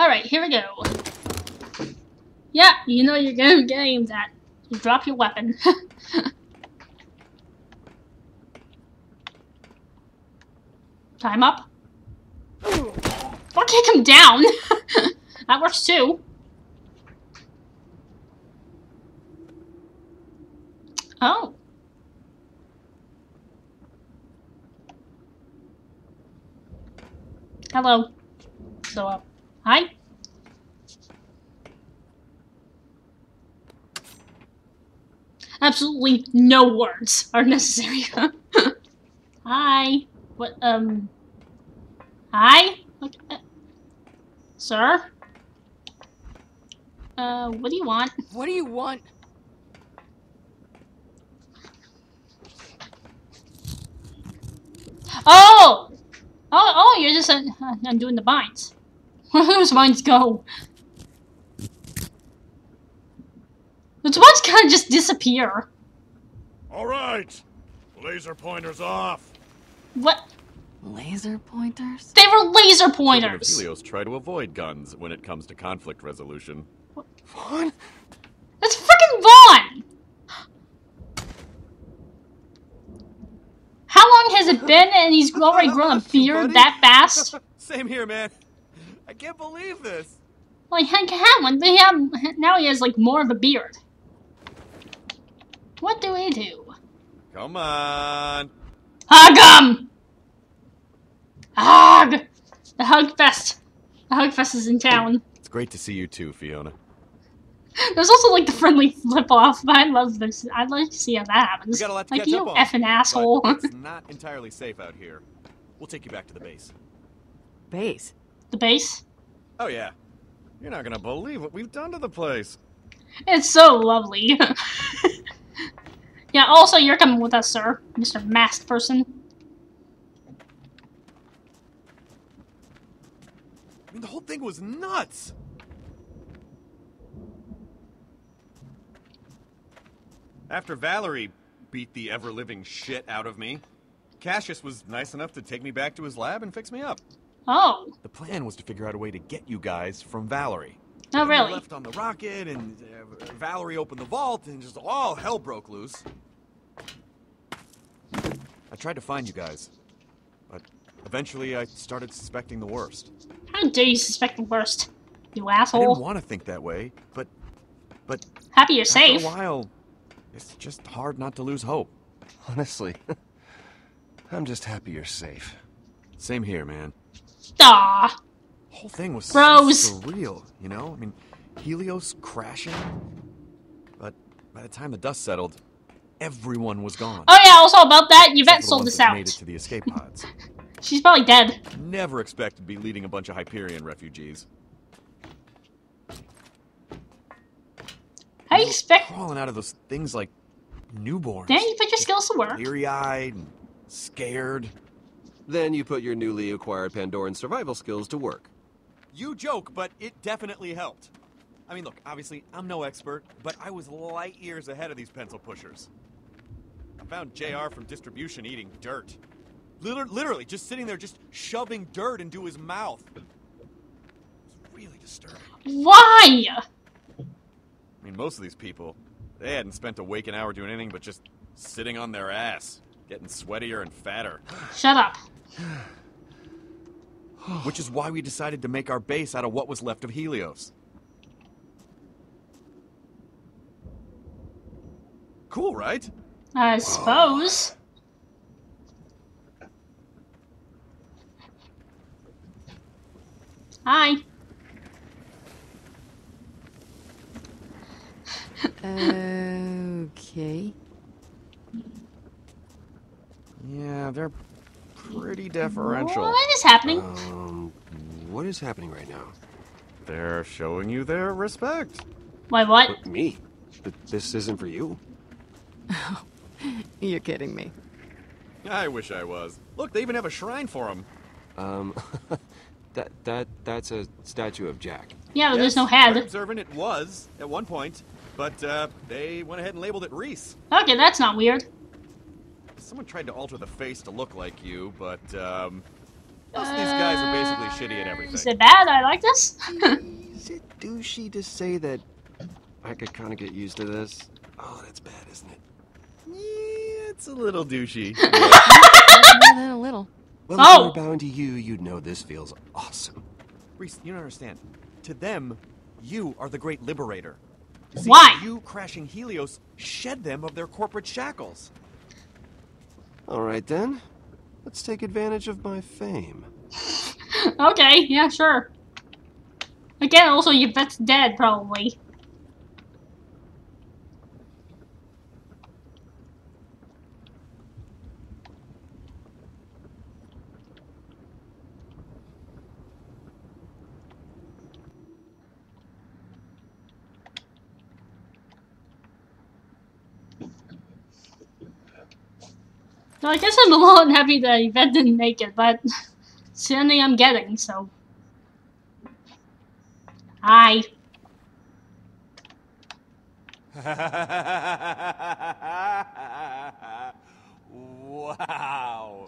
Alright, here we go. Yeah, you know you're gonna drop your weapon. Time up. Or kick him down! that works too. Oh. Hello. So, uh, hi? Absolutely no words are necessary. hi. What, um... Hi? What, uh, sir? Uh, what do you want? What do you want? Oh! Oh, oh, you're just uh, undoing the binds. Where do those binds go? Those binds kind of just disappear. All right, laser pointers off. What? Laser pointers? They were laser Children of pointers. Helios try to avoid guns when it comes to conflict resolution. Vaughn? That's freaking Vaughn! How long has it been and he's already grown a beard that fast? Same here, man. I can't believe this. Like, Hank had one, but he have, now he has, like, more of a beard. What do we do? Come on. Hug him! Hug! The Hug Fest. The Hug Fest is in town. It's great to see you too, Fiona. There's also like the friendly flip off. but I love this. I'd like to see how that happens. got a lot to Like catch you up effing asshole. It's not entirely safe out here. We'll take you back to the base. Base. The base. Oh yeah. You're not gonna believe what we've done to the place. It's so lovely. yeah. Also, you're coming with us, sir, Mr. Masked Person. I mean, the whole thing was nuts. After Vallory beat the ever-living shit out of me, Cassius was nice enough to take me back to his lab and fix me up. Oh, The plan was to figure out a way to get you guys from Vallory. oh And we really? left on the rocket, and uh, Vallory opened the vault, and just all hell broke loose. I tried to find you guys, but eventually I started suspecting the worst. How dare you suspect the worst? You asshole? I didn't want to think that way, but but Happy you're after safe. a while, it's just hard not to lose hope. Honestly, I'm just happy you're safe. Same here, man. Aw. The whole thing was Bros. so surreal, you know? I mean, Helios crashing, but by the time the dust settled, everyone was gone. Oh yeah. Also about that, Yvette sold this out. Made it to the escape pods. She's probably dead. Never expected to be leading a bunch of Hyperion refugees. How do you expect? Crawling out of those things like newborns. Damn, you put your skills to work. Teary-eyed and scared. Then you put your newly acquired Pandoran survival skills to work. You joke, but it definitely helped. I mean, look, obviously, I'm no expert, but I was light years ahead of these pencil pushers. I found JR from distribution eating dirt. Liter- literally, just sitting there, just shoving dirt into his mouth. It was really disturbing. Why? I mean, most of these people, they hadn't spent a waking hour doing anything but just sitting on their ass, getting sweatier and fatter. Shut up. Which is why we decided to make our base out of what was left of Helios. Cool, right? I suppose. Hi. Okay. Yeah, they're pretty deferential. What is happening? Um, what is happening right now? They're showing you their respect. Why what? But me? Th- This isn't for you? You're kidding me. I wish I was. Look, they even have a shrine for him. Um, that that that's a statue of Jack. Yeah, but there's no Very head. observant it was at one point, but uh, they went ahead and labeled it Rhys. Okay, that's not weird. Someone tried to alter the face to look like you, but um, Most of these guys are basically shitty at everything. Is it bad? I like this. Is it douchey to say that I could kind of get used to this? Oh, that's bad, isn't it? Yeah, it's a little douchey. More than a little. Well, Oh. if we're bound to you, you'd know this feels awesome. Rhys, you don't understand. To them, you are the great liberator. See, Why? You crashing Helios shed them of their corporate shackles. All right then, let's take advantage of my fame. okay, yeah, sure. Again, also Yvette's dead, probably. So I guess I'm a little unhappy that Yvette didn't make it, but it's the ending I'm getting, so. Hi. wow.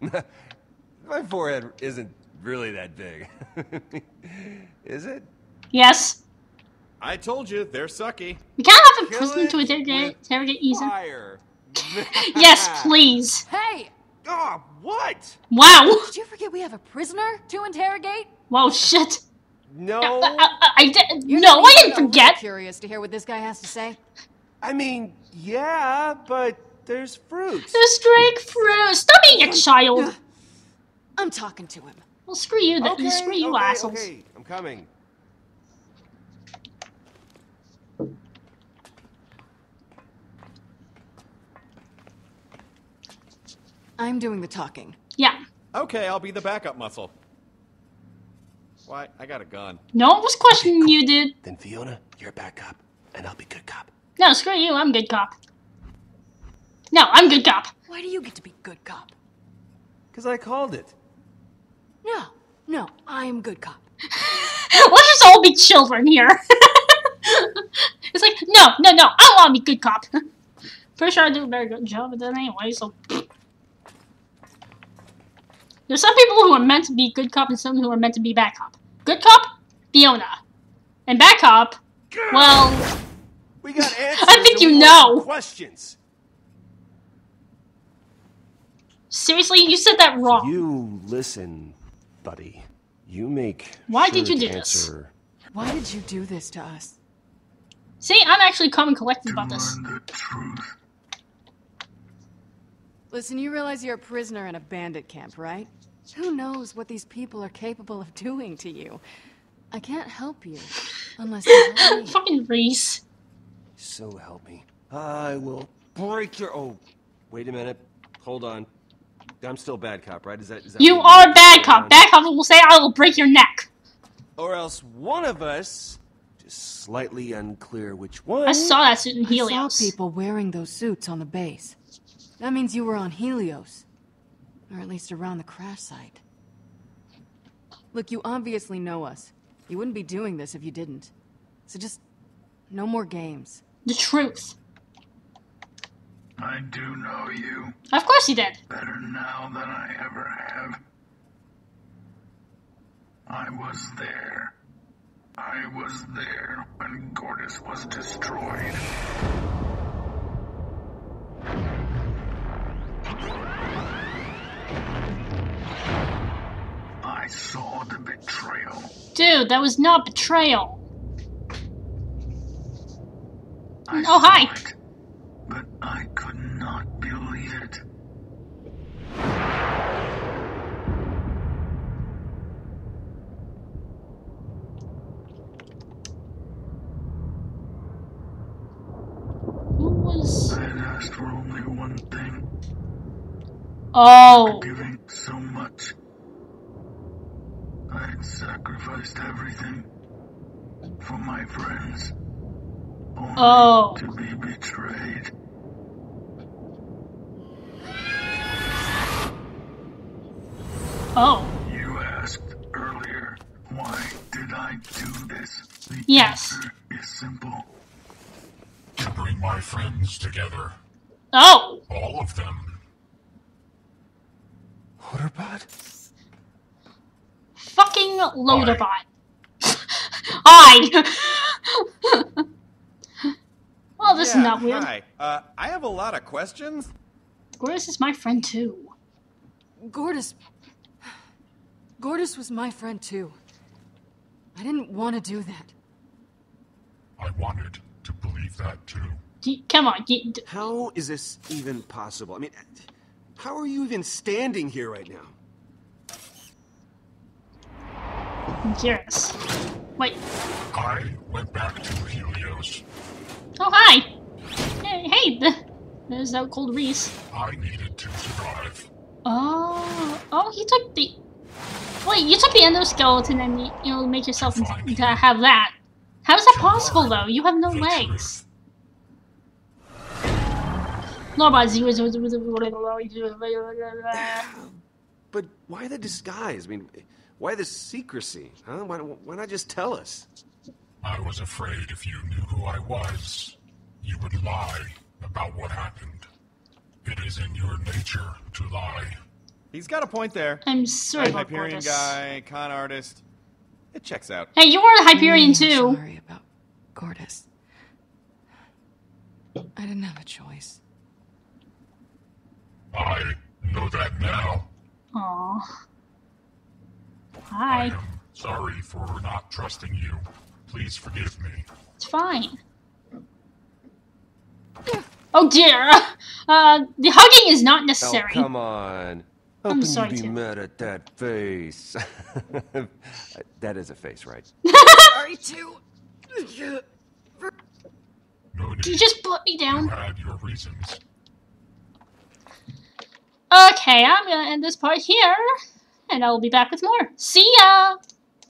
my forehead isn't really that big. Is it? Yes. I told you, they're sucky. We can't have a Kill prison it to interrogate, interrogate Ethan. Fire. Yes, please. Hey! Oh, what? Wow. Did you forget we have a prisoner to interrogate? Whoa, shit. No. Uh, uh, uh, I, I, I did. You're No, I even didn't a little forget. Curious to hear what this guy has to say. I mean, yeah, but there's fruits. The Drake fruit. Stop being a child. I'm talking to him. Well, screw you. Okay, screw you, okay, assholes. Okay, I'm coming. I'm doing the talking. Yeah. Okay, I'll be the backup muscle. Why? I got a gun. No one was questioning you, dude. Then Fiona, you're bad cop, and I'll be good cop. No, screw you. I'm good cop. No, I'm good cop. Why do you get to be good cop? Cause I called it. No, no, I'm good cop. Let's just all be children here. it's like, no, no, no. I want to be good cop. Pretty sure I do a very good job at that anyway, so. There's some people who are meant to be good cop and some who are meant to be bad cop. Good cop, Fiona. And bad cop, well, We got answers. I think you know. Questions. seriously, you said that wrong. You listen, buddy. You make. Why sure did you to do this? Why did you do this to us? See, I'm actually calm and collected about this. Listen, you realize you're a prisoner in a bandit camp, right? Who knows what these people are capable of doing to you? I can't help you unless you help me. Fucking Rhys. So help me. I will break your. Oh, wait a minute. Hold on. I'm still bad cop, right? Is that? Is that You what are bad cop. on? Bad cop will say, I will break your neck. Or else one of us, just slightly unclear which one. I saw that suit in Helios. I Helios. saw people wearing those suits on the base. That means you were on Helios. Or at least around the crash site. Look, you obviously know us. You wouldn't be doing this if you didn't. So just, no more games. The truth. I do know you Of course you did. better now than I ever have. I was there. I was there when Gortys was destroyed. Saw the betrayal. Dude, that was not betrayal. I Oh, hi. it, but I could not believe it. Who was. I had asked for only one thing. Oh. giving so much. I had sacrificed everything for my friends. Only Oh. to be betrayed. Oh. You asked earlier, why did I do this? The Yes. answer is simple. to bring my friends together. Oh. All of them. Loader Bot? Fucking loader bot. Hi. well, this is not weird. Hi. Uh, I have a lot of questions. Gortys is my friend too. Gortys. Gortys was my friend too. I didn't want to do that. I wanted to believe that too. D- Come on, d- d- How is this even possible? I mean, how are you even standing here right now? Yes. Wait. I went back to Helios. Oh, hi. Hey, hey th- there's that cold Rhys. I needed to survive. Oh, oh, he took the. Wait, you took the endoskeleton and you, you know make yourself into, to have that. How is that possible though? You have no The legs. But why the disguise? I mean, why the secrecy? Huh? Why, why not just tell us? I was afraid if you knew who I was, you would lie about what happened. It is in your nature to lie. He's got a point there. I'm sorry Right, about Hyperion Gortys. guy, con artist. It checks out. Hey, you are a Hyperion I'm too. Sorry about Gortys. I didn't have a choice. I know that now. Aw. I Hi. am sorry for not trusting you. Please forgive me. It's fine. Oh dear. Uh, the hugging is not necessary. Oh, necessary. come on. How I'm can sorry, you be Tim. mad at that face? that is a face, right? Sorry too. No need. you just put me You down. had your reasons. Okay, I'm gonna end this part here, and I will be back with more. See ya!